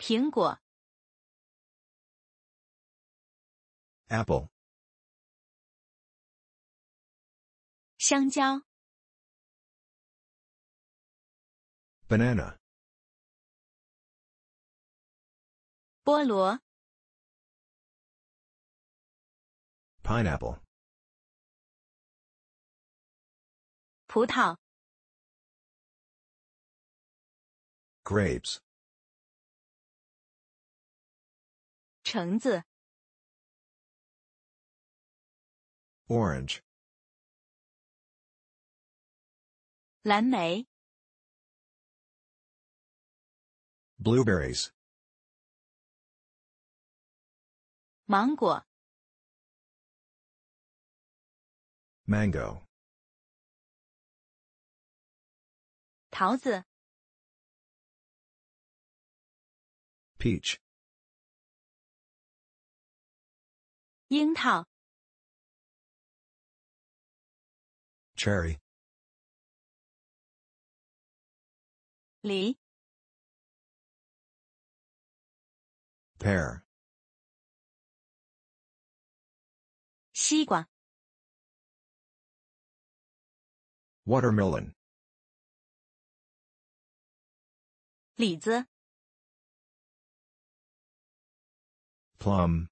苹果、 apple, 香蕉、 banana, 菠萝、 pineapple, 葡萄、 grapes, 橙子、orange, 蓝莓、blueberries, 芒果、mango, 桃子、peach, 樱桃、 cherry, 梨、 pear, 西瓜、 watermelon, 李子、 plum,